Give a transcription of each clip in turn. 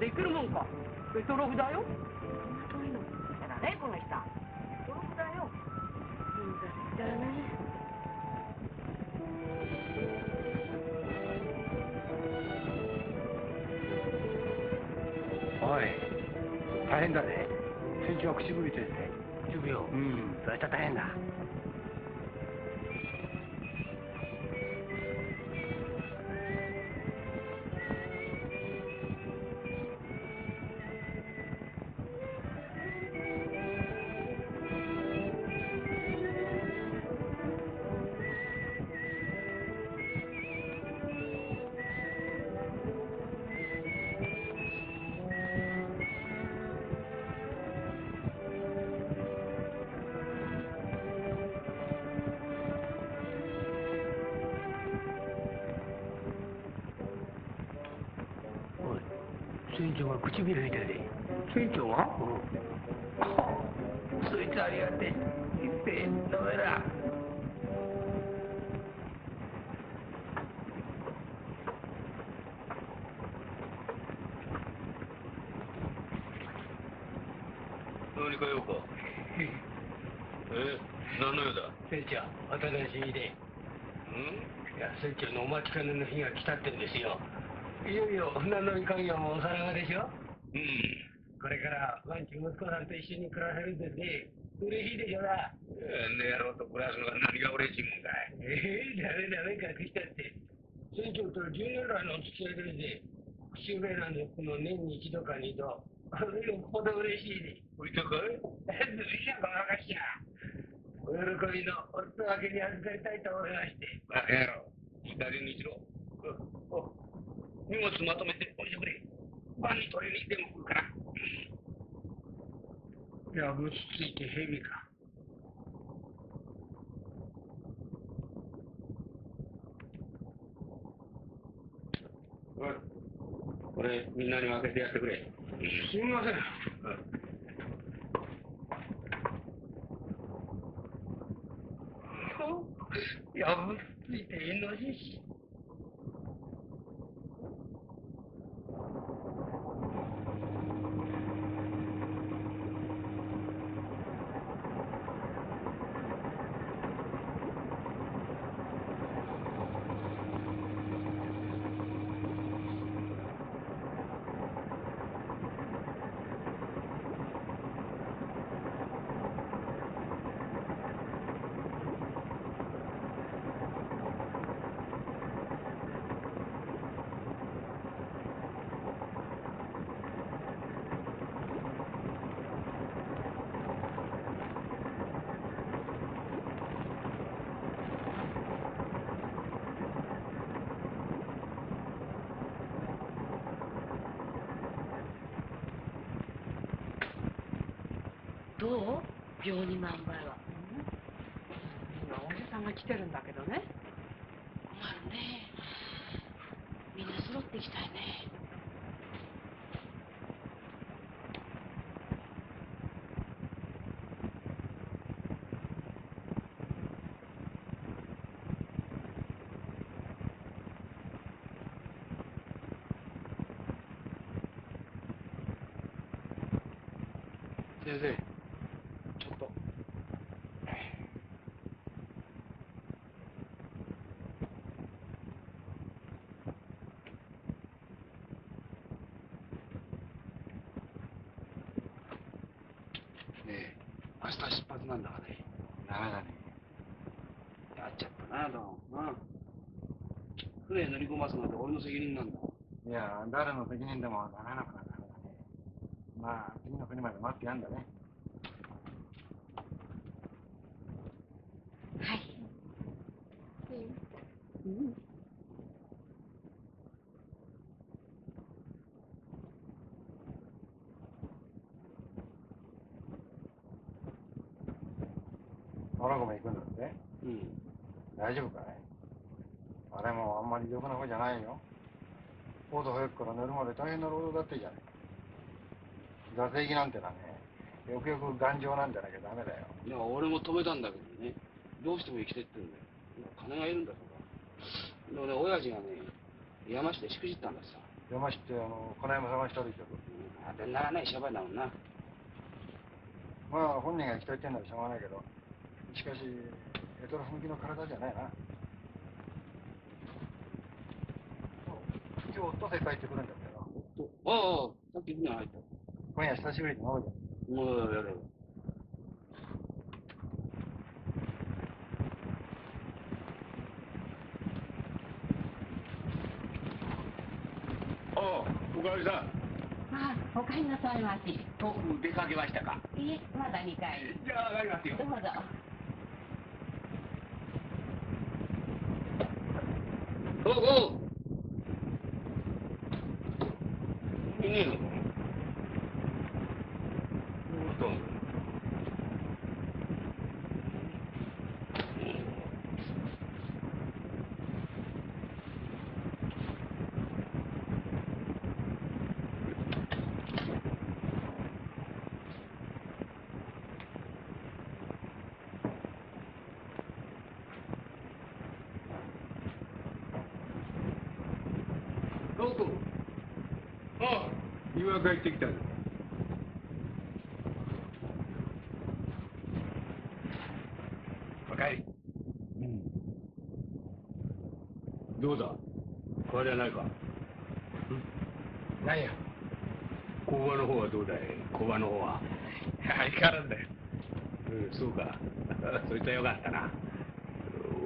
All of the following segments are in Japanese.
で行けるもんか。ベトロフだよ。いのだからね、この人。トロフだよ。うんだね。おい、大変だね。船長は口笛いてるぜ。口笛を。うん、それじゃ大変だ。唇吹いてるで。船長は？うん。そいつありがてえ。いっぺん飲めら。何か用か？え？何の用だ？船長、新しいで。船長のお待ちかねの日が来たってんですよ。いよいよ船乗り家業もおさらがでしょ？うんこれからワンチ息子さんと一緒に暮らせるんですね。嬉しいでしょな。あんな野郎と暮らすのが何が嬉しいもんかいええダメダメ隠したって。船長と10年来のお付き合いで口笛なんでこの年に一度か二度。よっぽど嬉しいいたかいずるいやごまかしや。お喜びのお裾分けに預かりたいと思いまして。バカ野郎二人にしろ。おお。荷物まとめておいてくれ晩に取りにでも来るから。やぶつついて蛇か。おいこれみんなに分けてやってくれ。すみません。やぶついてイ12万倍は、うん、今おじさんが来てるんだけどね。困るね。みんな揃っていきたいね。先生。船乗り込ますなんて俺の責任なんだ。いや、誰の責任でもならなくなるからね。まあ、次の国まで待ってやんだね。はい。うん。モラゴも行くんだってうん。大丈夫かいあれもあんまり良くな子じゃないよ。ボート早くから寝るまで大変な労働だってじゃね座席なんてのはね、よくよく頑丈なんじゃなきゃダメだよ。いや、俺も止めたんだけどね。どうしても生きてってんだよ。金がいるんだとか。でもね、親父がね、山下でしくじったんださ。山して、あの、金山探したりけど。当てにならない商売だもんな。まあ、本人が行きたいってんならしょうがないけど、しかし、エトロフ向きの体じゃないな。今日、オットセイ帰ってくるんだけど、おうおう、さっき船入った。今夜久しぶりに飲むじゃん。もうやれよ。ああ、おかみさん、あ、お帰りなさいまし。遠く出かけましたか？いえ、まだ2階に。じゃあ、上がりますよど。うぞ。おうおう。いねえの。どうぞ。どうぞ。ああ、今帰ってきたぞ。おかえり。どうだ？変わりはないか？なんや。工場の方はどうだい？工場の方は？相変わらずだよ。うん、そうか。そいつはよかったな。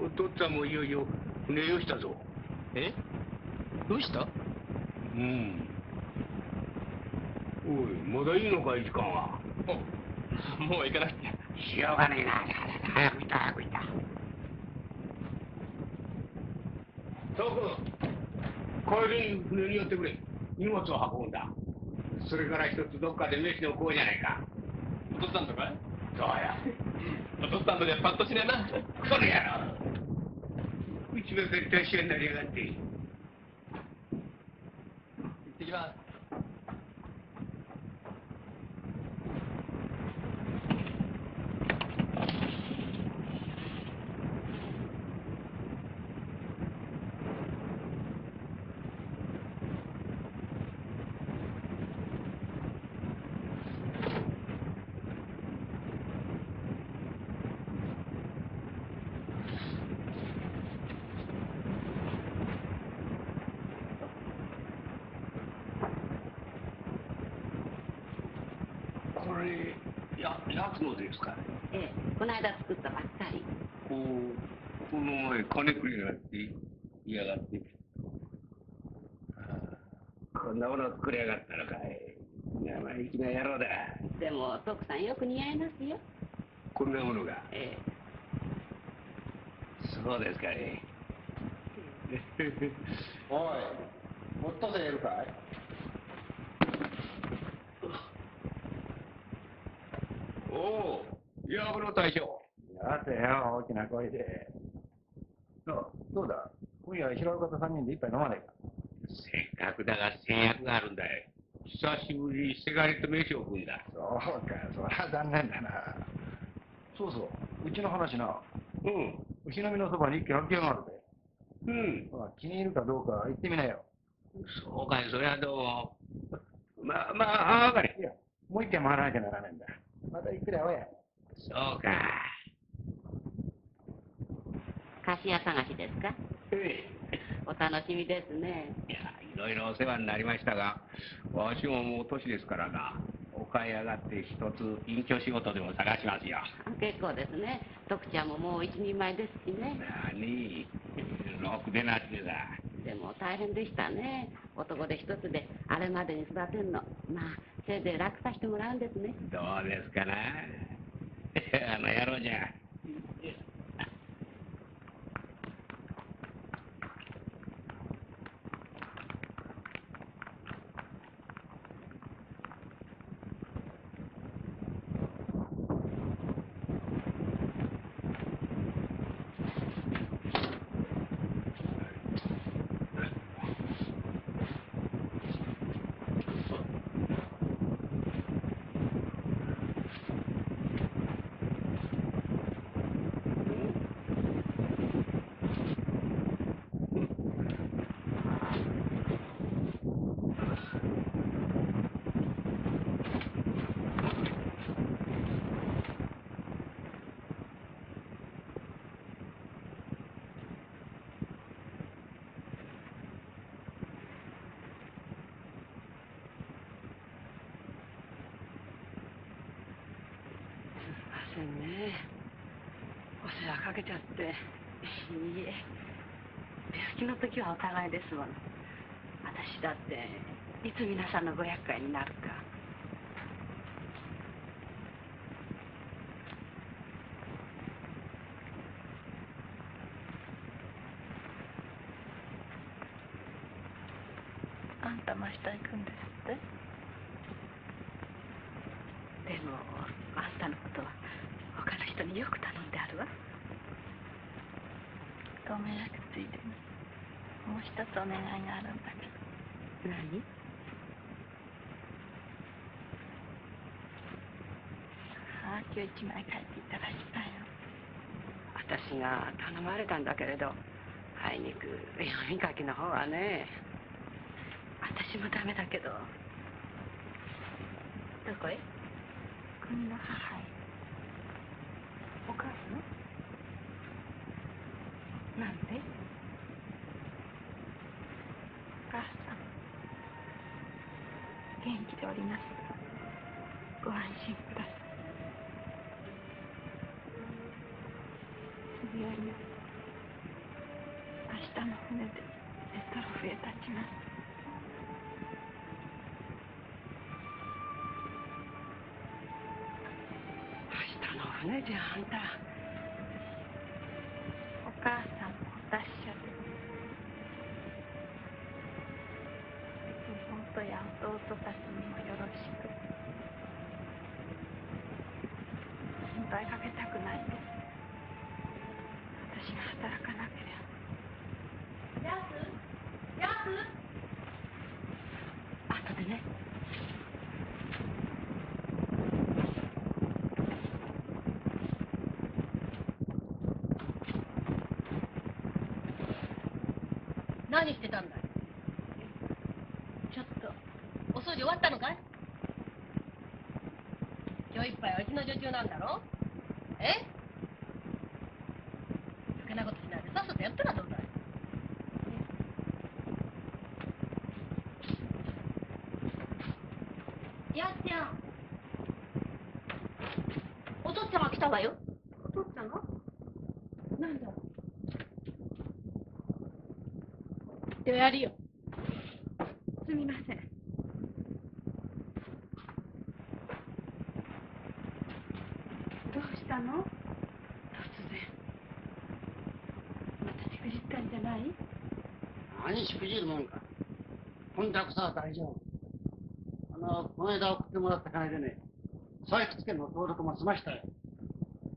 お父っつぁんもいよいよ船したぞ。え？どうした？うん。まだいいのか、時間は。もう行かなくて。しようがねえな。早く行った、早く行った。ト君、帰りに船に寄ってくれ。荷物を運ぶんだ。それから一つどっかで飯でも食おうじゃないか。お父さんとか？いそうや。お父さんとじゃパッとしねえな。この野郎。うちの絶対一緒になりやがって。行ってきます。これ、や、やつのですかええ、この間作ったばっかり。こう、この前、金くれなって言いやがって。こんなもの作りやがったのかい。生意気な野郎だ。でも、徳さんよく似合いますよ。こんなものが。えそうですかい。おい、オットセイいるかい？おお、ヤブロ大将。やてよ、大きな声で。どうだ？今夜、平岡と3人で一杯飲まないかせっかくだが制約があるんだよ。久しぶりにせがれと飯を食うんだ。そうか、そりゃ残念だな。そうそう、うちの話な、うん。お日の見のそばに一軒空き家があるで。うん。まあ、気に入るかどうか行ってみなよ。そうかい、そりゃどう？も。まあ、まあ、あかれ。いや、もう一軒回らなきゃならないんだ。またゆっくり会おうや。そうか。菓子屋探しですか？えお楽しみですね。え。いや、いろいろお世話になりましたが、わしももう年ですからな。お買い上がって一つ隠居仕事でも探しますよ。あ結構ですね。徳ちゃんももう一人前ですしね。なに、ろくでなってだ。でも大変でしたね。男で一つであれまでに育てるの。まあ、せいぜい楽させてもらうんですね。どうですかな。あの野郎じゃ。の時はお互いですもの私だっていつ皆さんのご厄介になるかあんたも明日行くんですってでもあんたのことは他の人によく頼んであるわご迷惑ついでにもう一つお願いがあるんだけど何はがきを一枚書いていただきたいの私まれたんだけれどあいにく読み書きの方はね私もダメだけど。どこへ？国の母。妹や弟たちにもよろしく。心配かけたくないんです。私が働かなければ。後でね。何してたんだいちょっとお掃除終わったのかい？今日いっぱいはうちの女中なんだろ？え？余計なことしないでさっさとやったらどうだい？やっちゃん。お父っちゃま来たわよ。お父っつぁんが？なんだでやるよすみませんどうしたの突然またしくじったんじゃない何しくじるもんか。こんだくさは大丈夫。あの、この間送ってもらった金でね、採掘権の登録も済ましたよ。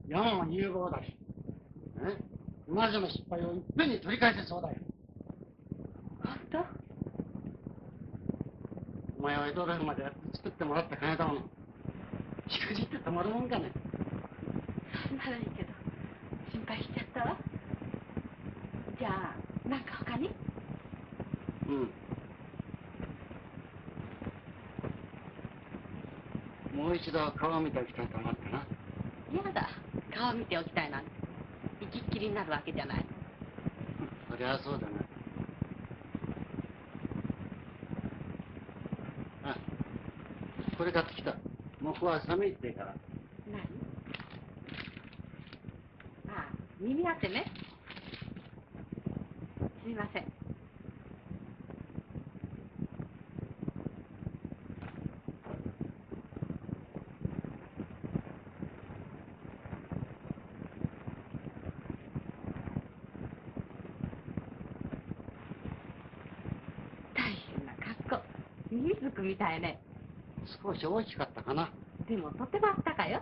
山も有望だし。ね今までの失敗をいっぺんに取り返せそうだよ。本当お前は江戸ラフまでやって作ってもらった金だもの。しくじってたまるもんかね。ならいいけど心配しちゃったわじゃあなんか他にうん。もう一度顔を見ておきたいと思ってな。やだ顔見ておきたいなんて行きっきりになるわけじゃない そりゃそうだな。あ、これ買ってきた。もうここは寒いってから。何？ああ耳当てねすみません大変な格好ミズクみたいね少し大きかったかな。でもとてもあったかよ。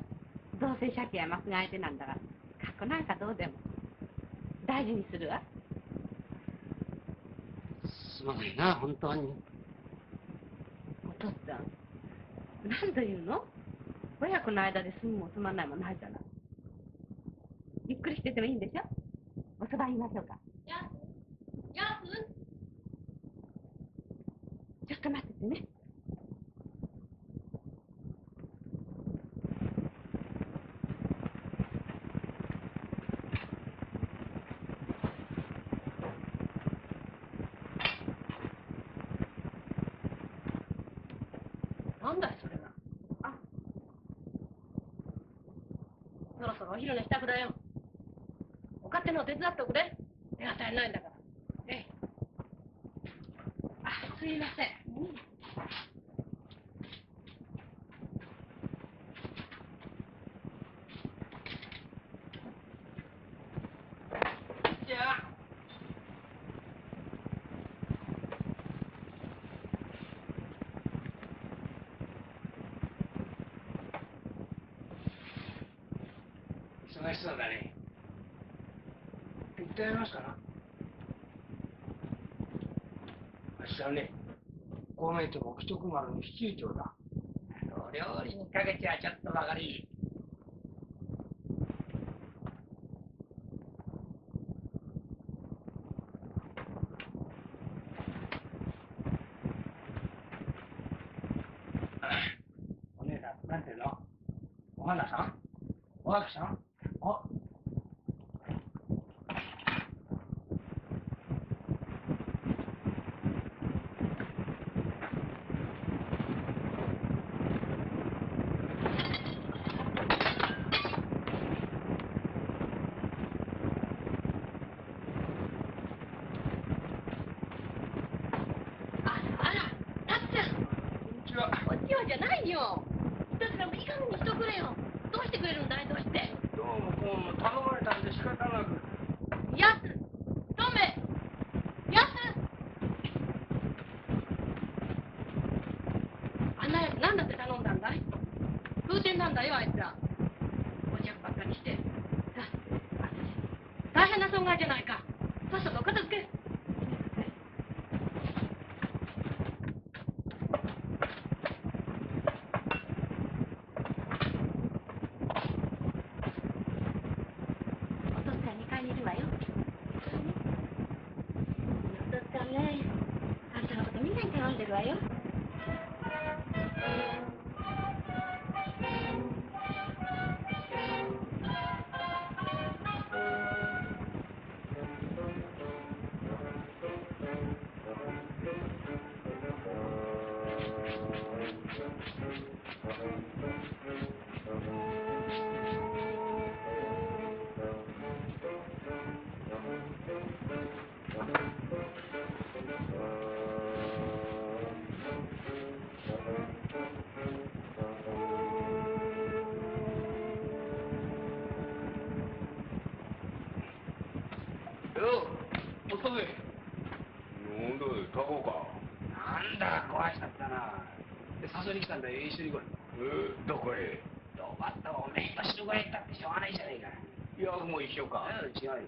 どうせ鮭やマスが相手なんだから。格好なんかどうでも。大事にするわ。すまないな、本当に。お父っつぁん。何度言うの？親子の間で済むも済まないもないじゃないゆっくりしててもいいんでしょ？おそば言いましょうかやすやすちょっと待っててねなんだいそれがあそろそろお昼の支度だよってのを手伝っておくれ。手当たりないんだから。えい。あ、すいません。うんじゃあ。そうだね。行ってやりますかな。明日はね、こう見えても一区丸の七長だ。お料理にかけちゃちょっとばかり。お姉さん、なんていうの？お花さん？おはきさん？よおっなんだタコかなんだ、壊しちゃったな。で、誘いに来たんだよ、一緒に来い。え？どこへ？どうかったおめえと仕事へ行ったってしょうがないじゃねえか。いやもう一緒かうん、違うよ。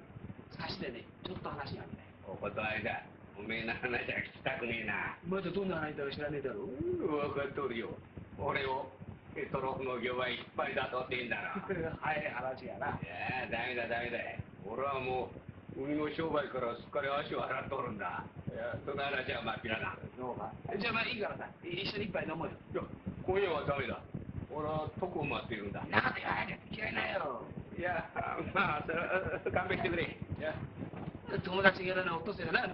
差しでね、ちょっと話があるんだよ。お断りだおめえの話は聞きたくねえなまだどんな話だか知らねえだろ分かっとるよ俺をヘトロフの業界引っ張りだとってんだろ 早い話やな。いやダメだダメだ俺はもう海の商売からすっかり足を洗っとるんだ。いやその話はまっぴらだどうか。じゃあまあいいからさ、一緒に一杯飲もうよ。いや今夜はダメだ。俺は床を待っているんだ。なこと言わないで嫌いなよ。いやまあそれは勘弁してくれ。いや友達がやらないお父さんやな、うん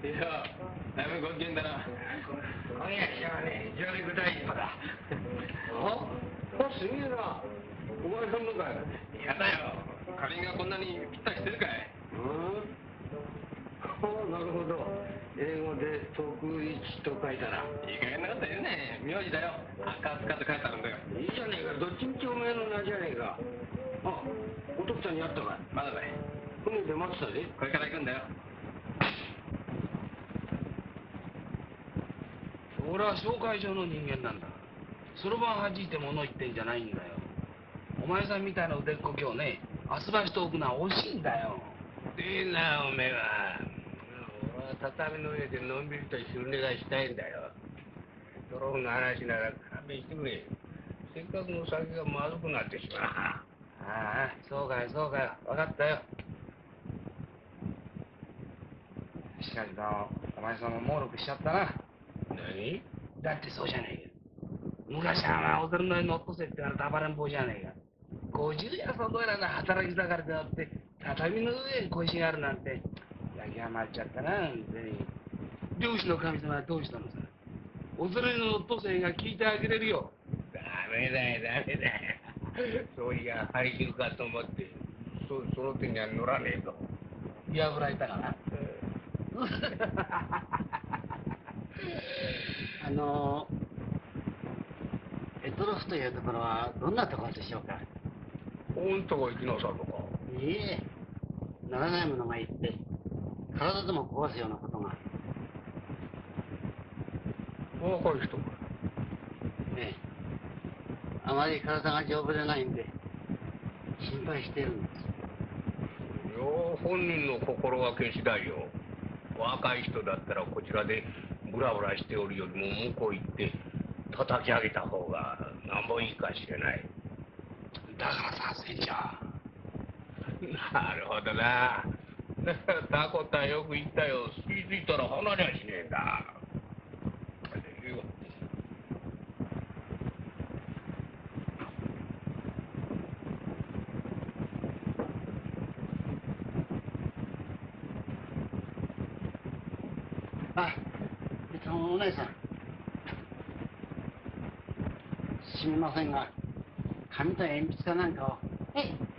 いや、だいぶご機嫌だな。今夜はね、上陸第一歩だ。ああすげえなお前さんのかい。やだよ。かりんがこんなにぴったりしてるかい。うん？あなるほど。英語で「徳一」と書いたら。いい加減なこと言うね。名字だよ。赤塚って書いてあるんだよ。いいじゃねえか。どっちみちお前の名じゃねえか。あお父ちゃんに会ったかい。まだだい。船で待ってたぜこれから行くんだよ俺は紹介状の人間なんだ。そろばん弾いて物言ってんじゃないんだよ。お前さんみたいな腕っこ今日ねあすばしておくのは惜しいんだよ。いいなおめえは。俺は畳の上でのんびりと昼寝がしたいんだよ。泥の話なら勘弁してくれ。せっかくの酒がまずくなってしまう。ああそうかよそうかよ。分かったよ。しかしだお前さんも猛録しちゃったな何？だってそうじゃねえか。昔は踊るのに乗っとせって言われた暴れん坊じゃねえか。50やそこらの働き盛りであって畳の上に腰があるなんて焼きはまっちゃったな本当に。漁師の神様はどうしたのさ？踊りの乗っとせが聞いてあげれるよ。ダメだよダメだよ。そういや張り切るかと思って。そその手には乗らねえと破られたかなあのエトロフというところはどんなところでしょうか？こんとこ行きなさとか。いいえ。ならないものがいって体でも壊すようなことが。若い人かええ。あまり体が丈夫でないんで心配してるんです。よ本人の心がけ次第よ。若い人だったらこちらでぶらぶらしておるよりも向こう行って叩き上げた方がなんぼいいかしれない。だからさ船長なるほどな。タコタンよく言ったよ。吸い付いたら離れはしねえんだいいよあえっとお姉さんすみませんが紙と鉛筆かなんかを。ええ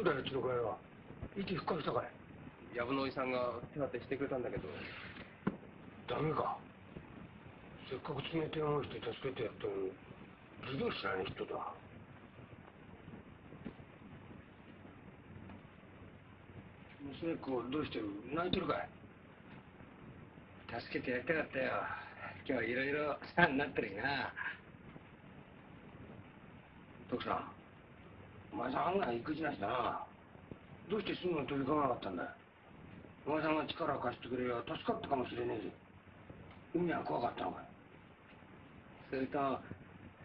どうだようちの会は。息復活したかい。やぶのおじさんが手当てしてくれたんだけど。ダメか。せっかく冷て思いして助けてやったのに授業しない人だ。娘っ子どうしてる？泣いてるかい。助けてやりたかったよ。今日はいろいろ世話になってるしな。徳さんお前さん案外育児なしだな。どうしてすぐに取り組まなかったんだよお前さんが力を貸してくれれば助かったかもしれねえぜ。海は怖かったのかい？それと、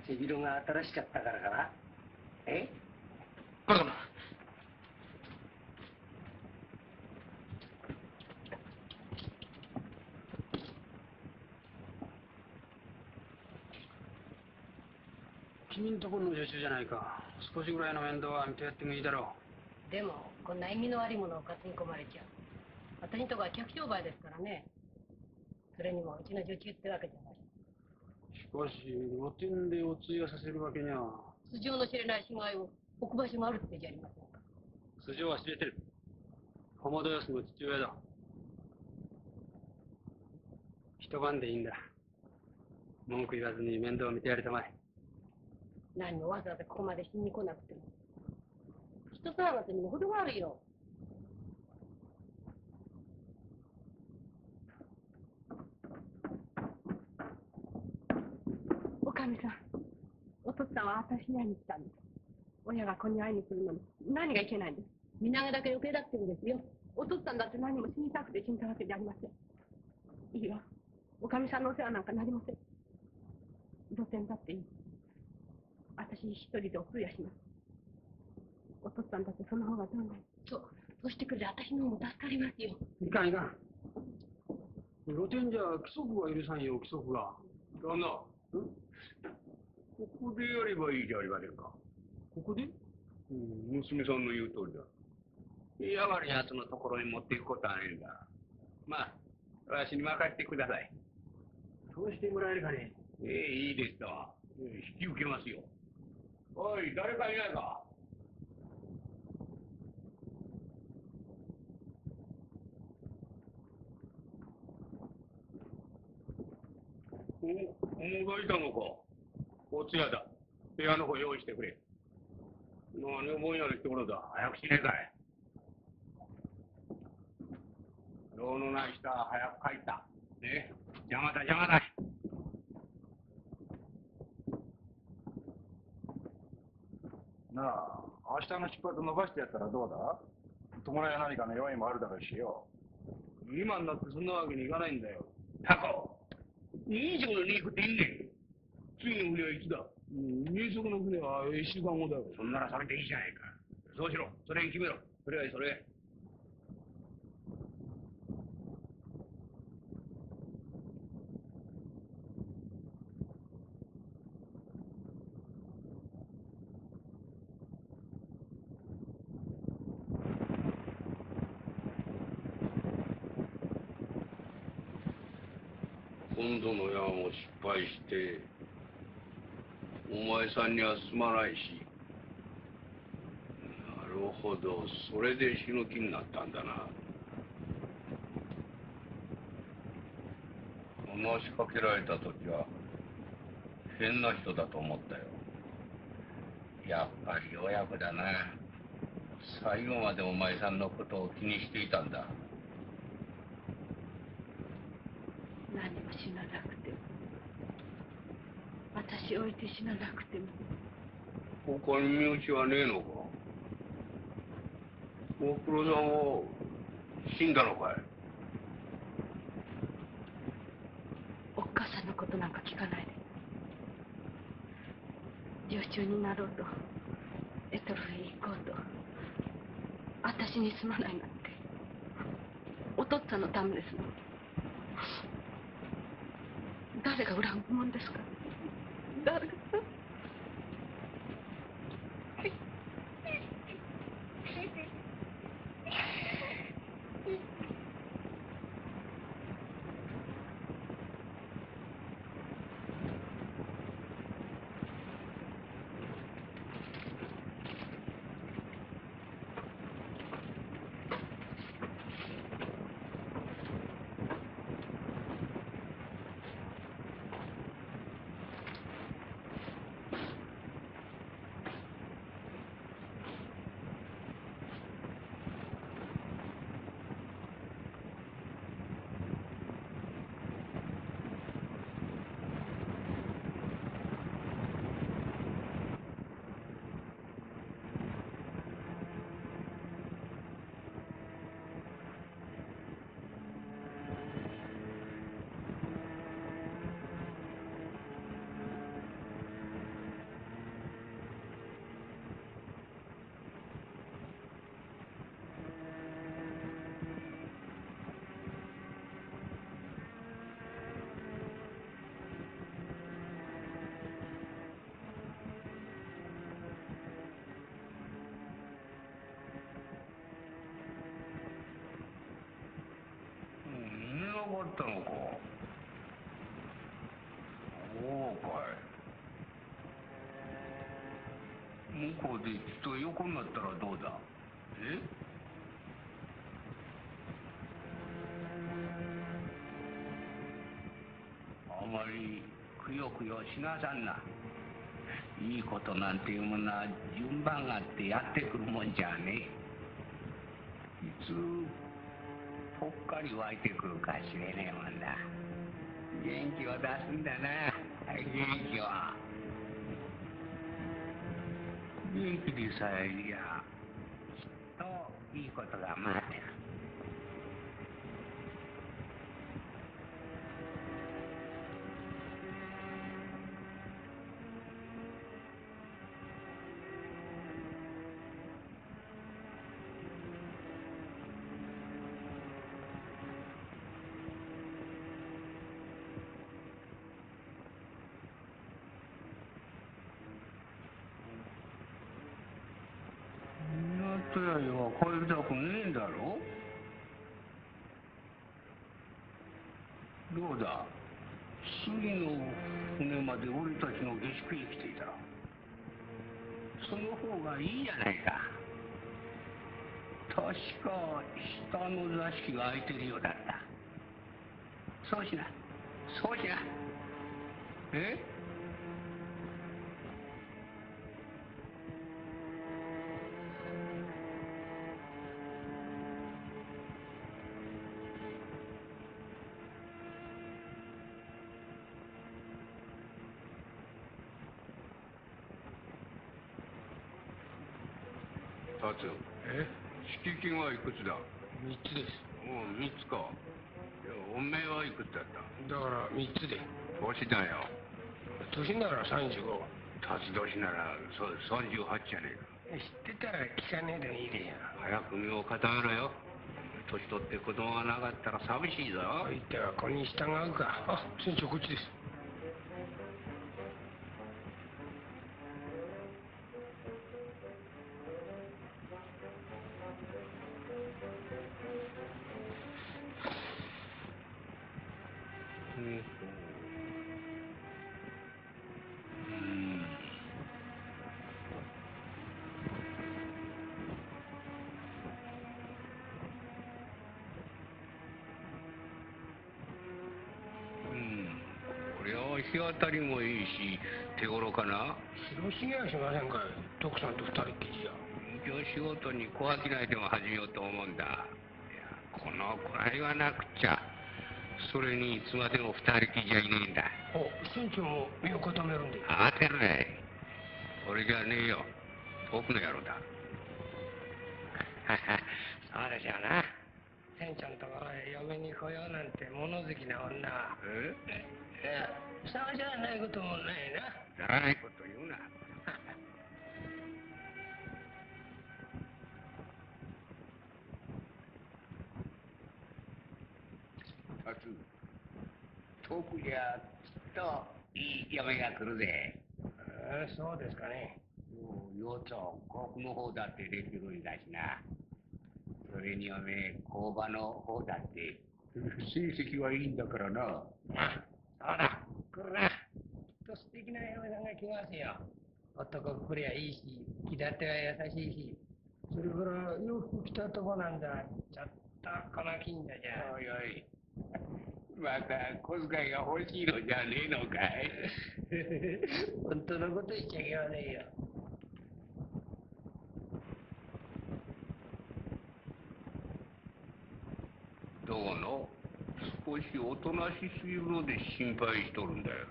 背広が新しかったからかな。え？バカな。君んところの助手じゃないか少しぐらいの面倒は見てやってもいいだろでもこんな縁起の悪いものを担ぎ込まれちゃう私んとこは客商売ですからね。それにもうちの女中ってわけじゃない。うしかし露天でお通夜させるわけには。素性の知れない死骸を置く場所があるってじゃありませんか。素性は知れてる。浜田康の父親だ。一晩でいいんだ。文句言わずに面倒を見てやりたまえ何もわざわざここまでしに来なくても人騒がせにも程があるよおかみさん、お父っつぁんは私に会いに来たんです。親が子に会いに来るのに何がいけないんです。身長だけ余計だって言うんですよお父っつぁんだって何も死にたくて死んだわけじゃありません。いいわ。おかみさんのお世話なんかなりません。露天だっていい。私一人でお通夜します。お父っつぁんだってその方がどうない。そうそうしてくれて私の方も助かりますよ。いかんいかん。露天じゃ規則が許さんよ規則が。旦那。ここでやればいいじゃありませんか。ここで？うん娘さんの言う通りだ。嫌がるやつのところに持っていくことはねえんだ。まあわしに任せてください。そうしてもらえるかね。ええいいですと、ええ引き受けますよおい誰かいないか？お、おもがいたのか？お通夜だ。部屋の方用意してくれ。何をぼんやりしてころだ。早くしねえかい。用のない人は早く帰った。ね？邪魔だ邪魔だ。なあ、明日の出発伸ばしてやったらどうだ？友達や何かの用意もあるだろうしよ。今になってそんなわけにいかないんだよ。タコ二食の肉っていいねん。次の船はいつだ二食の船は一週間後だよ。そんならそれでいいじゃないか。そうしろ。それに決めろ。それはいいそれ。今度の矢も失敗して、お前さんにはすまないし。なるほど、それで死ぬ気になったんだな。話しかけられた時は、変な人だと思ったよ。やっぱり親子だな。最後までお前さんのことを気にしていたんだ。何も死ななくても。私を置いて死ななくても。他に身内はねえのか？おふくろさんは死んだのかい？おっかさんのことなんか聞かないで。女中になろうと、エトロフに行こうと、私にすまないなんて、お父っつぁんのためですの。誰が恨むもんですか？誰がったのか。そうかい。向こうでちょっと横になったらどうだ？え？あまりくよくよしなさんな。いいことなんていうものは順番があってやってくるもんじゃねえ。かり湧いてくるかしれねえもんだ。元気を出すんだな。元気は元気でさえいやきっといいことが待ってる。港屋には帰りたくねえんだろ？どうだ？次の船まで俺たちの下宿へ来ていたその方がいいじゃないか。確か下の座敷が空いてるようだった。そうしな。そうしな。え？いくつだ？三つです。うん三つか。おめえはいくつだった？だから三つで。年だよ。年なら35辰年ならそ38じゃねえか。知ってたら聞かねえでいいでや早く身を固めろよ。年取って子供がなかったら寂しいぞ。相手は子に従うか。あ船長こっちです日当たりもいいし手頃かな？広すぎやしませんかい。徳さんと二人っきりじゃ。今日仕事に小商いでも始めようと思うんだ。いやこのくらいはなくちゃ。それにいつまでも二人きりじゃいねえんだ。お船長も身を固めるんで。慌てるね俺じゃねえよ。遠くの野郎だ。そうでしょうな。船長のところへ嫁に来ようなんて物好きな女。はえいやそうじゃないこともないな。ならない。こと言うな。達遠くじゃきっといい嫁が来るぜ。えーそうですかね。ようと甲府の方だってできるんだしな。それにおめえ工場の方だって。成績はいいんだからな。あそうだ来るなきっと素敵な嫁さんが来ますよ。男っぷりはいいし気立ては優しいしそれから洋服着たとこなんだちょっとこの近所じゃ。おいおい。また小遣いが欲しいのじゃねえのかい？本当のこと言っちゃいけませんよ。どうの？少しおとなしすぎるので心配しとるんだよ。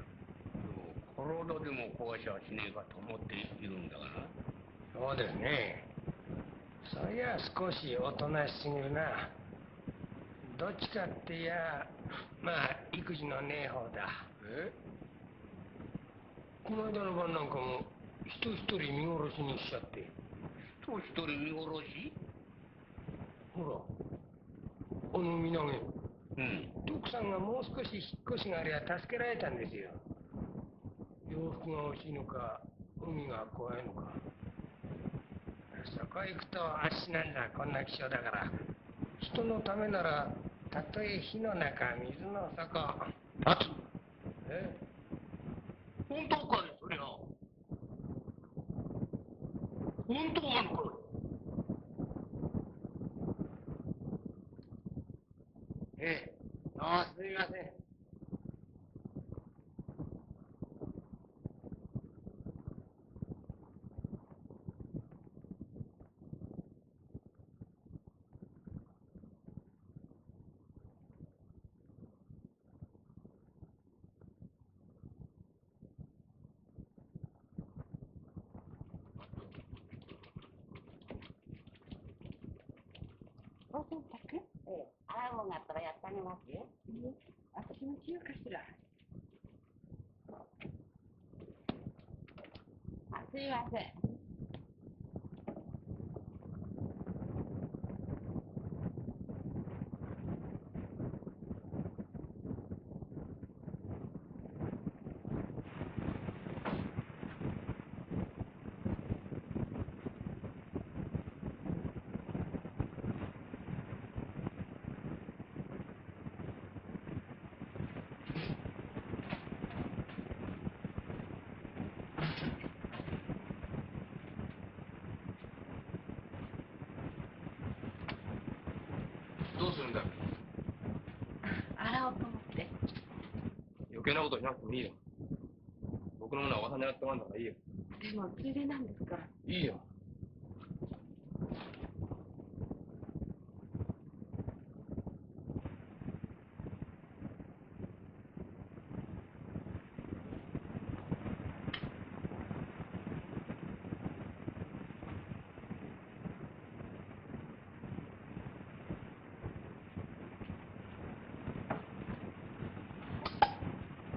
体でも壊しはしねえかと思っているんだがな。そうですね。そりゃ少しおとなしすぎるな。どっちかっていやまあ育児のねえ方だ。え？この間の晩なんかも人一人見殺しにしちゃって。人一人見殺し？ほらあの身投げうん。徳さんがもう少し引っ越しがありゃ助けられたんですよ。洋服が欲しいのか海が怖いのか。そこへ行くとあっしなんだこんな気象だから。人のためならたとえ火の中水の底。立つえ本当かいそりゃ本当なのかいええ、ああ、すみません。お洗濯ええ、洗うもんがあったらやってあげますよ。私の自由かしら。あ、すみません。どうするんだ洗おうと思って。余計なことしなくてもいいよ僕のものはおばさんにやってもらうんだからいいよでも、ついでなんですか？ら。いいよ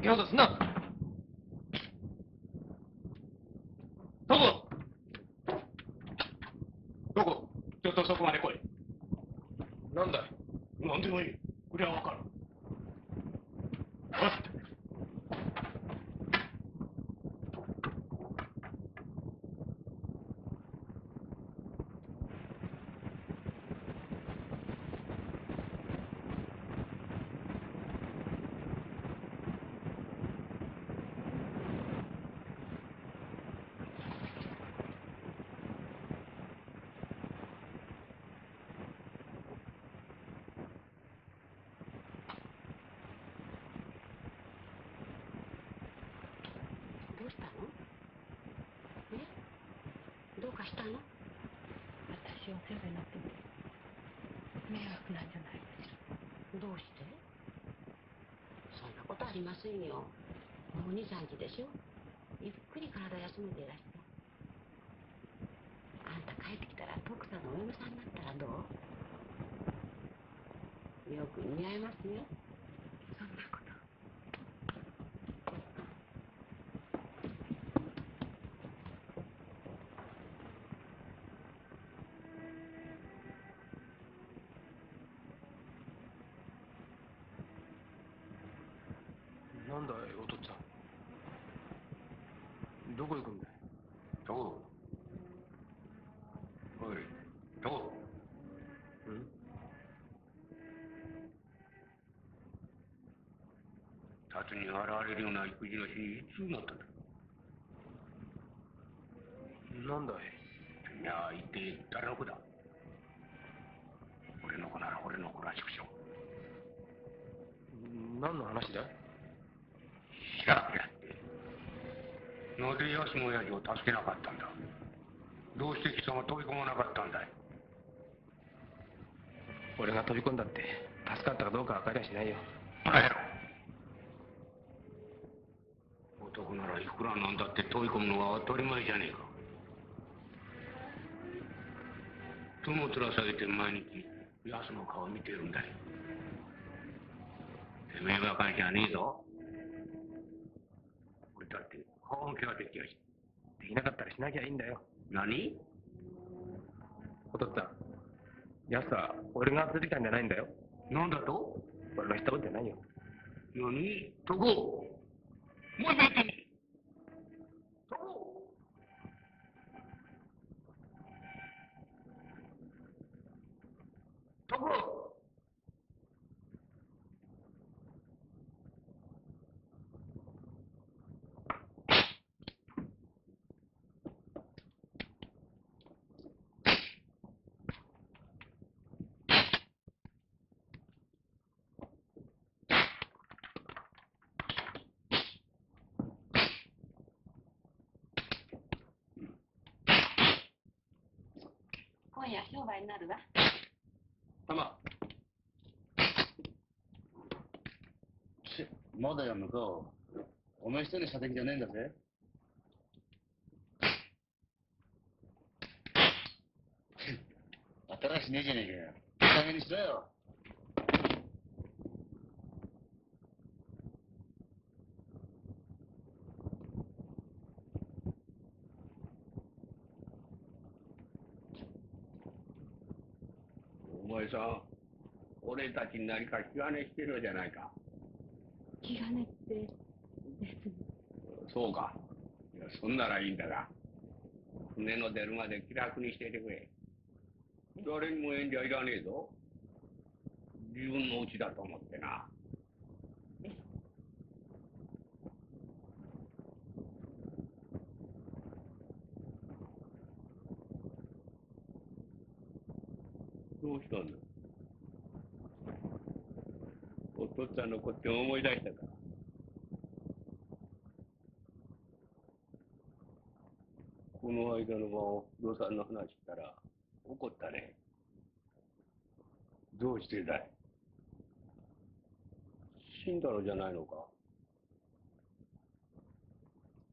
ギャオすなどこどこちょっとそこまで来いなんだいなんでもいいこれはわかるおいどうしたのえどうかしたの私お世話になってて迷惑なんじゃないかしらどうしてそんなことありませんよもう23日でしょゆっくり体休めていらしてあんた帰ってきたら徳さんのお嫁さんになったらどうよく似合いますよ。そんなこと。なんだいお父っつぁん。どこ行くんだいどこおいどこうん達に現れるような育児の日にいつになったんだなんだい？いや一体誰の子だ。俺の子なら俺の子らしくしろ何の話だ？い調べやってなぜ安の親父を助けなかったんだ。どうして貴様飛び込まなかったんだい？俺が飛び込んだって助かったかどうか分かりゃしないよ。バカ野郎男ならいくらなんだって飛び込むのは当たり前じゃねえか。雲面下げて毎日安の顔を見てるんだよてめえばかりじゃねえぞ。俺だって本気ができやしできなかったらしなきゃいいんだよ。何？お父っつぁんやつは俺が連れてきたんじゃないんだよ。なんだと？俺の知ったことじゃないよ。何？どこ？mu bi ne になるわ。玉。まだやんのか。お前一人射的じゃねえんだぜ。新しいねえじゃねえかよ。いい加減にしろよ。お前さん、俺たちに何か気兼ねしてるじゃないか。気兼ねって、別に。そうか。いや、そんならいいんだが、船の出るまで気楽にしててくれ。誰にも遠慮はいらねえぞ。自分の家だと思ってな。どうしたんだお父っつぁんのことって思い出したかこの間の晩、不動産の話したら怒ったね。どうしてだい？死んだのじゃないのか？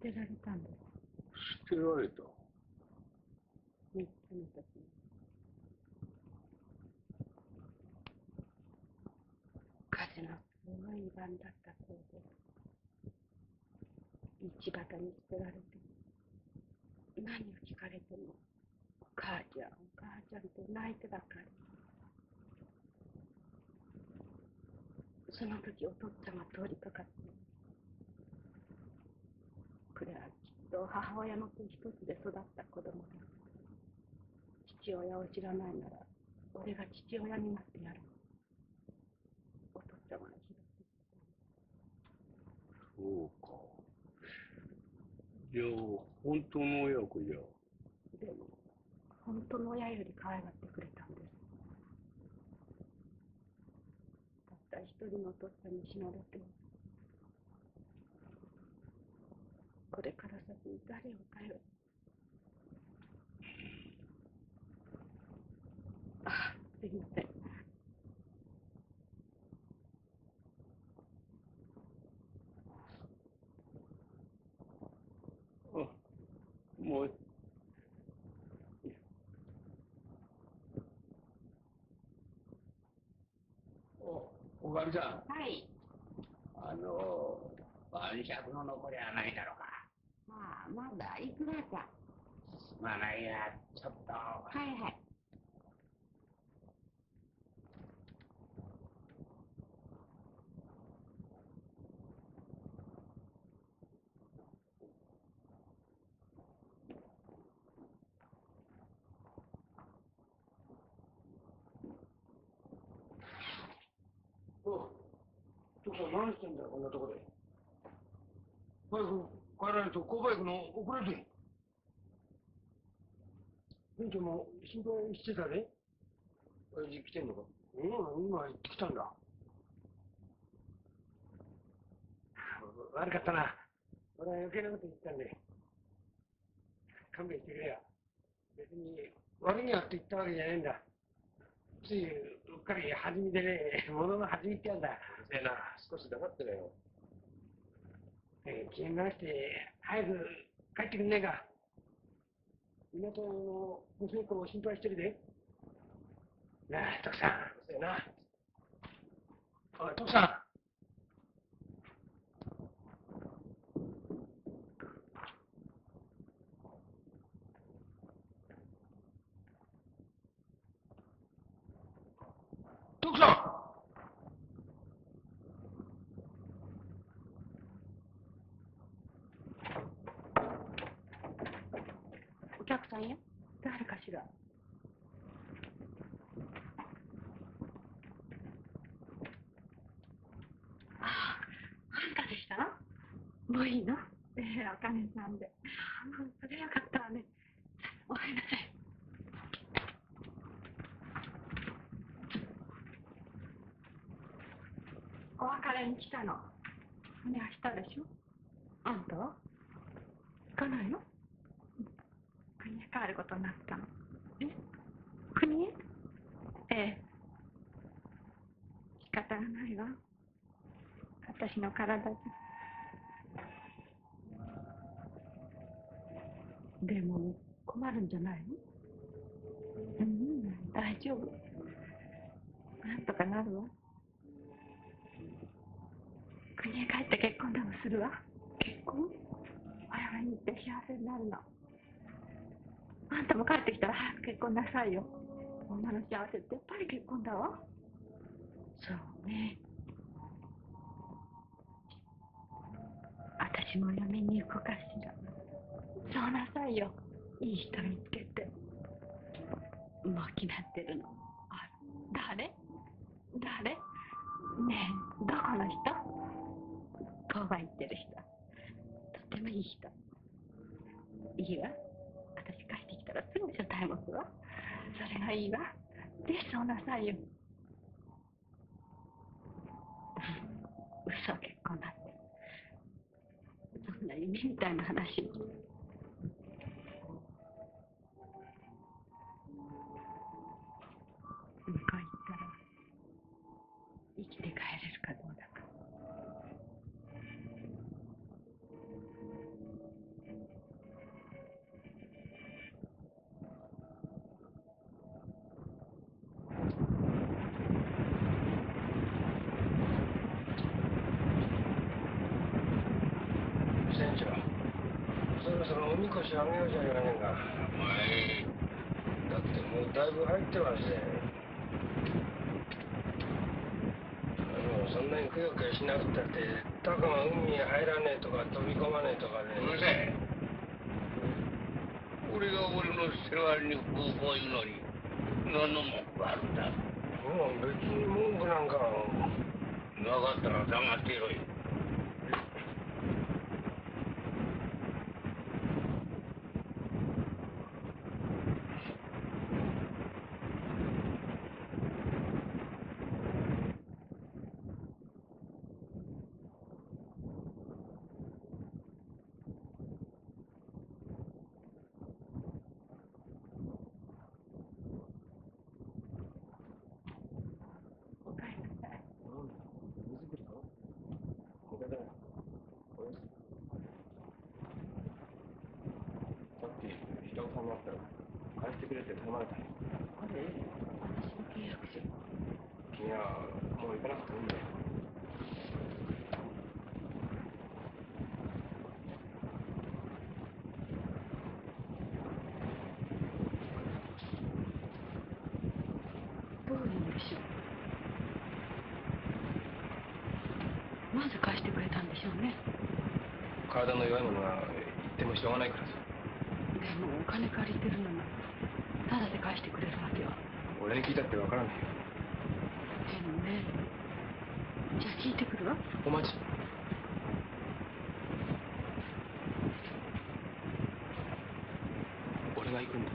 捨てられたんです。捨てられた。三つの時に。火事のすごい晩だったそうで、道端に捨てられて、何を聞かれても、お母ちゃん、お母ちゃんと泣いてばかり。その時お父っつぁんが通りかかって、これはきっと母親の手一つで育った子供だ。父親を知らないなら、俺が父親になってやる父っつぁんはひどくそうか。じゃあ、本当の親子じゃ。でも、本当の親より可愛がってくれたんです。たった一人のお父っつぁんに死なれて、これから先誰を頼るあ、すいません。あ、もう、お、おかみさん、はい。あの、晩酌の残りはないだろうか。まあ、まだいくらか。すまないや、ちょっと。はいはい。お父さん何してんだよこんなとこで。帰らないと購買の遅れるぜ店長も心配してたね親父来てんのか？うん今行ってきたんだ。悪かったな。俺は余計なこと言ったんで。勘弁してくれよ。別に悪いにはって言ったわけじゃないんだ。ついうっかり弾みでね、物の弾みってやんだ。せえな、少し黙ってろよ。えー、気になして、早く帰ってくんねえか。港の娘子も心配してるで。なあ、徳さん。そうやな。おい、徳さん。徳さんさんや誰かしらああ、あんたでした？のもういいの？ええお金さんで。ああそれよかったわね。お入りなさい。お別れに来たの。船はしたでしょ？あんたは？行かないの？あることになったの。え？国ええ。仕方がないわ。私の体で。でも困るんじゃないうん大丈夫。なんとかなるわ。国へ帰って結婚でもするわ。結婚？親がいいって幸せになるの。あんたも帰ってきたら早く結婚なさいよ。女の幸せってやっぱり結婚だわ。そうね。私も嫁に行こうかしら。そうなさいよ。いい人見つけて。もう決まってるの。あ誰？誰？ねえ、どこの人？当番行ってる人。とってもいい人。いいわ。私帰ってきたらすぐ所帯持つわ。それがいいわ。ぜひそうなさいよ。嘘結婚だって。そんな夢みたいな話。向こう行ったら生きて帰れるかどうだか。船長そろそろおみこしあげようじゃありませんか前、だってもうだいぶ入ってますぜあのそんなにくよくよしなくったってたかが海へ入らねえとか飛び込まねえとかでうるせえ。俺が俺の世話にこうこうのに、何の文句があるんだ。もう別に文句なんか分かったら黙っていろよ。お帰りなさい。さっき平尾さんに会ったら返してくれって頼まれたよこれ、私の契約書。君はもう行かなくてもいいんだよどういうんでしょう。なぜ返してくれたんでしょうね。体の弱い者が言ってもしょうがないからさでもお金借りてるのに、ただで返してくれるわけは。俺に聞いたってわからないよでもね。じゃあ聞いてくるわ。お待ち俺が行くんだ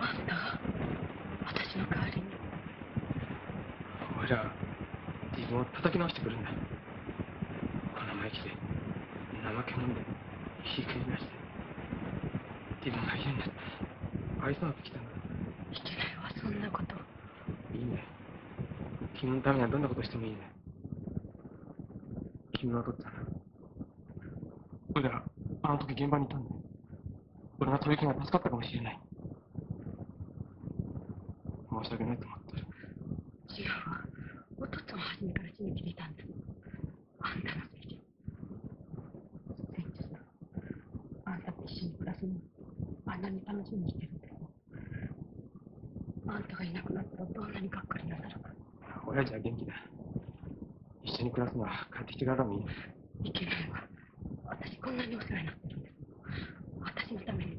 あんたが私の代わりに。俺ら自分を叩き直してくるんだこのまま生きて怠け者でいい国なして自分がいるんだって愛さなく来たんだいけないわ、そんなこと。いいんだよ君のためにはどんなことしてもいいんだよ君のお父っつぁん。俺らあの時現場にいたんだ。よ俺がそれきが助かったかもしれない。申し訳ないと思うわ。お父っつぁんは初めから死にきれたんですもん。あんたのせいで。船長さん、あんたと一緒に暮らすの、あんなに楽しみにしてるんですもん。あんたがいなくなったらどんなにがっかりなさるか。親父は元気だ一緒に暮らすのは帰ってきてからでもいいいけないわ。私こんなにお世話になってるんですもん。私のために、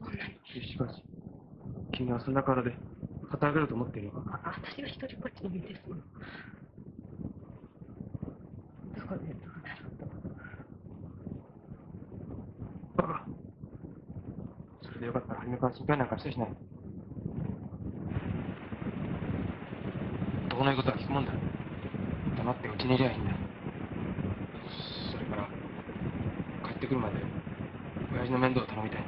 そんな、に。しかし君はそんな体で働けると思っているのか？あ私は一人ぼっちの身ですもん。どこでどうなろうと。バカそれでよかったら初めから心配なんかしてしない男の言うことは聞くもんだ黙ってうちにいりゃいいんだそれから帰ってくるまで親父の面倒を頼みたい。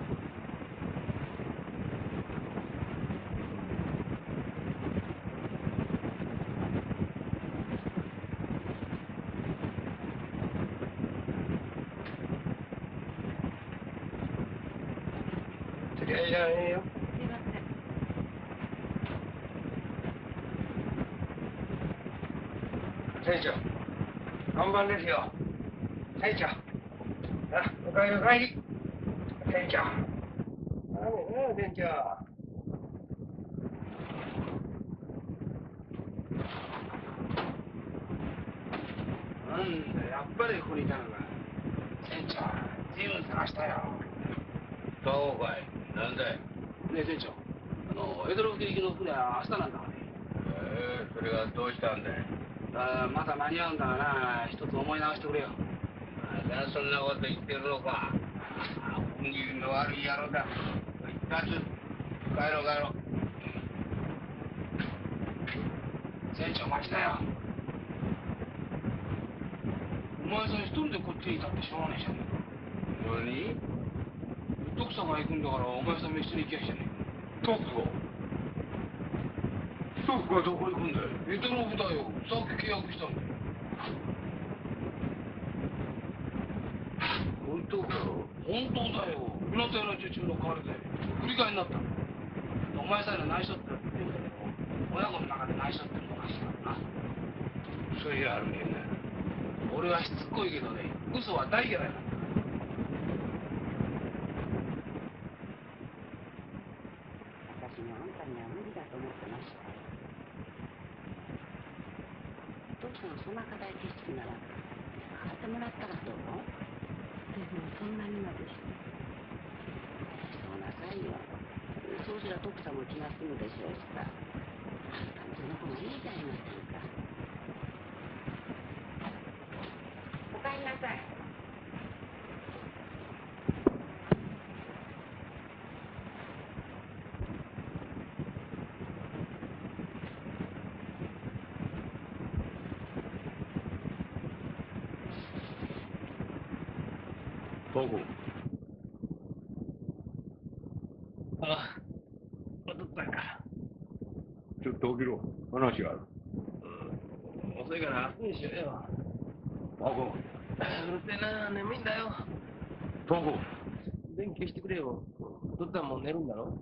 とりあえずじゃねえよ。すいません。船長、看板ですよ。船長。あ、おかえりおかえり。船長。長。なんだ、やっぱりここにいたのか。船長、随分探したよ。そうかい。なんだい。ねえ、船長。あの、きの船は明日なんだがね。えー、それがどうしたんだい。あまだ間に合うんだがな。一つ思い直してくれよ。まだそんなこと言ってるのか。運気の悪い野郎だ。一つ、帰ろう帰ろう。船長、待ちなよ。お前さん一人でこっちにいたってしょうがねえじゃねえか。何？徳さんが行くんだからお前さんも一緒に行きゃいいじゃねえか。徳子どこ行くんだよ。江戸の部だよ。さっき契約したんだよ。本当かよ。本当だよ。船田屋の受注の代わりで振り替えになった。お前さんの内緒って言ってんだけど、親子の中で内緒ってのおかしいからな。それじゃあるめえな。俺はしつこいけどね、嘘は大嫌いなんだ。私もあんたには無理だと思ってました。徳さんそんな課題決心なら、買ってもらったらどうでもそんなにまでして。そうなさいよ。そうすりゃ徳さんも気が済むでしょうしさ。あんたもその方がいいじゃありませんか。おかえりなさい。徳子。ああ、戻ったんか。ちょっと起きろ。話がある。遅いから明日にしようよ。徳子。うるせえな、眠いんだよ。徳子。電気消してくれよ。お父っつぁんもう寝るんだろ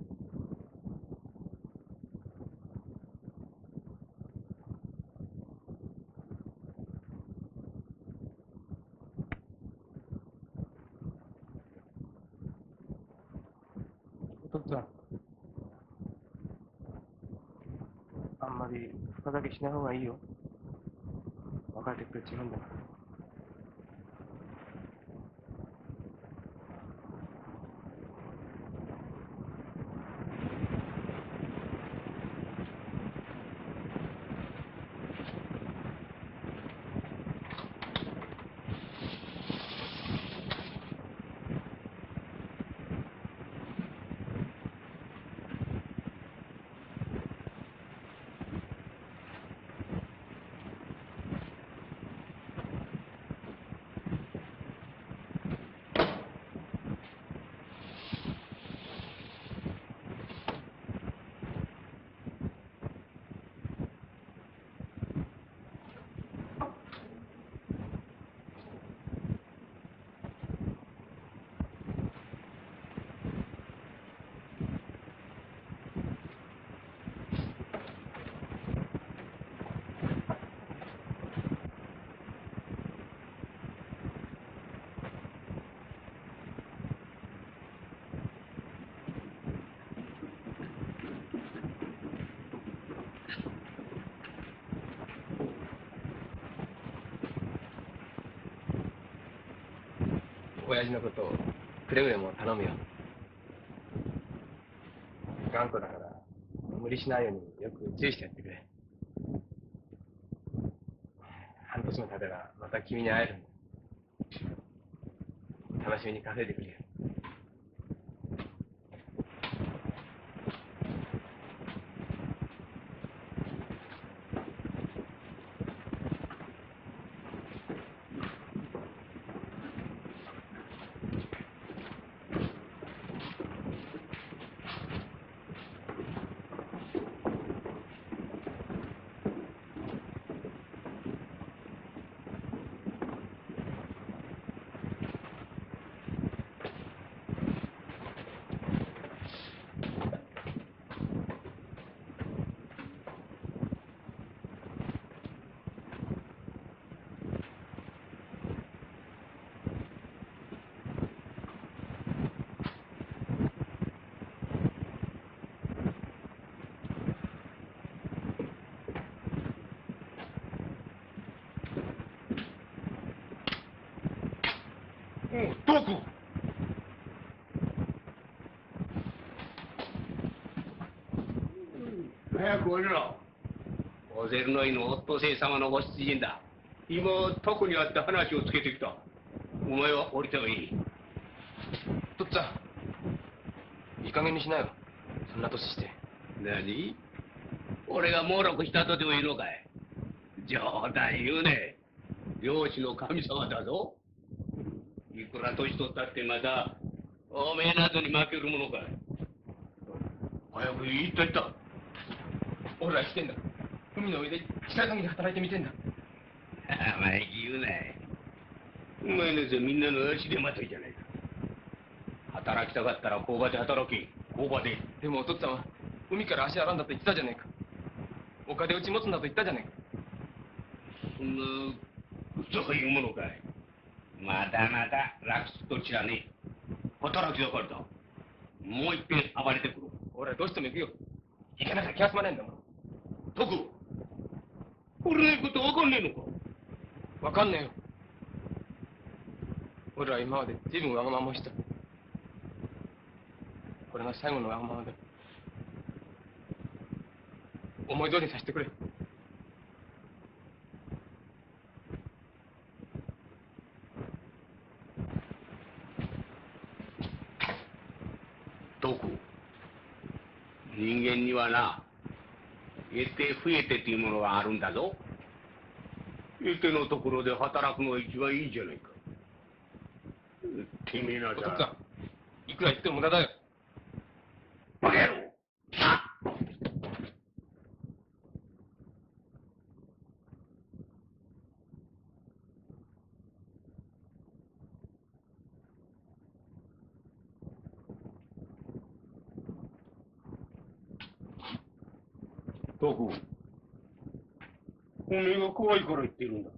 お父っつぁん。あんまり深酒しない方親父のことをくれぐれも頼むよ。頑固だから、無理しないようによく注意してやってくれ。半年も経てばまた君に会えるんだ。楽しみに稼いでくれよ。おう、どこ早く降りろ。オゼルノイのオットセイ様のご出陣だ。今、特にあって話をつけてきた。お前は降りてもいい。とっつぁん、いい加減にしなよ。そんな年して。何？俺が猛録したとでもいいのかい冗談言うね。漁師の神様だぞ。いくら年取ったってまだ、おめえなどに負けるものかい。早く言いといた。てんだ。海の上で力限り働いてみてんだ。生意気言うなお前のやつはみんなの足で待といじゃないか。働きたかったら工場で働け。工場で。でもお父っつぁんは、海から足洗うんだと言ってたじゃねえか。お金うち持つんだと言ったじゃねえか。そんな、嘘言うものかい。まだまだ楽すと知らねえ。働きだからだ。もう一遍暴れてくる。俺はどうしても行くよ。行かなきゃ気が済まねえんだもん。徳俺の言うことわかんねえのか？わかんねえよ。俺らは今まで随分わがままをした。これが最後のわがままだ。思い通りにさせてくれ。徳人間にはな、得て増えてっていうものがあるんだぞ。得てのところで働くのが一番いいじゃないか。てめえなお父っつさ、ぁん、いくら言っても無駄だよ。バカ野郎徳おめえが怖いから言ってるんだ。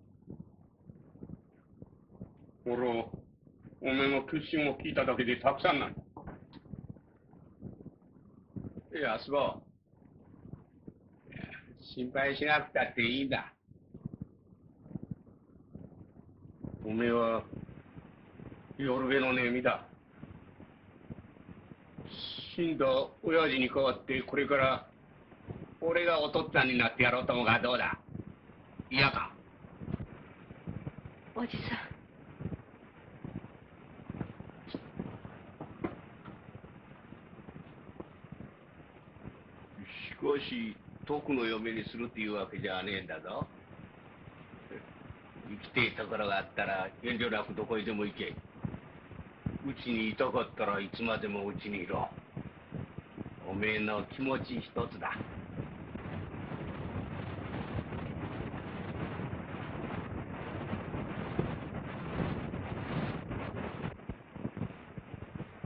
俺は、おめえの決心を聞いただけでたくさんなんだ。いや、そう。心配しなくたっていいんだ。おめえは、夜べのねみだ。死んだ親父に代わって、これから、俺がお父っつぁんになってやろうと思うがどうだ？嫌かおじさんしかし、徳の嫁にするっていうわけじゃねえんだぞ。生きてえところがあったら遠慮なくどこへでも行け。うちにいたかったらいつまでもうちにいろ。おめえの気持ち一つだ。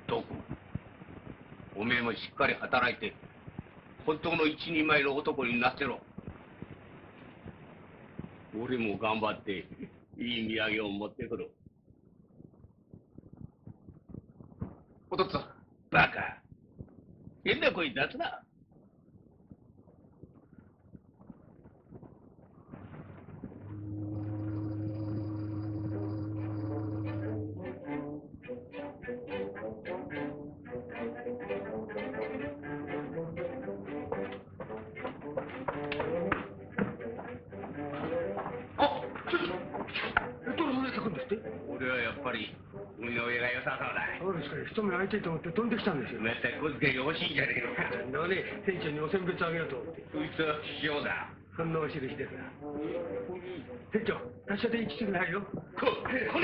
徳、おめえもしっかり働いて、本当の一人前の男になってろ。俺も頑張って、いい土産を持ってくる。お父っつぁん、バカ。変な声出すな。いたいと思って飛んできたんですよ。めったい小遣いが欲しいんじゃねえのか。だね、店長にお選別あげようと思って。そいつはだ。そんなお印ですな。店長、達者で行き過ぎないよ。こ、こ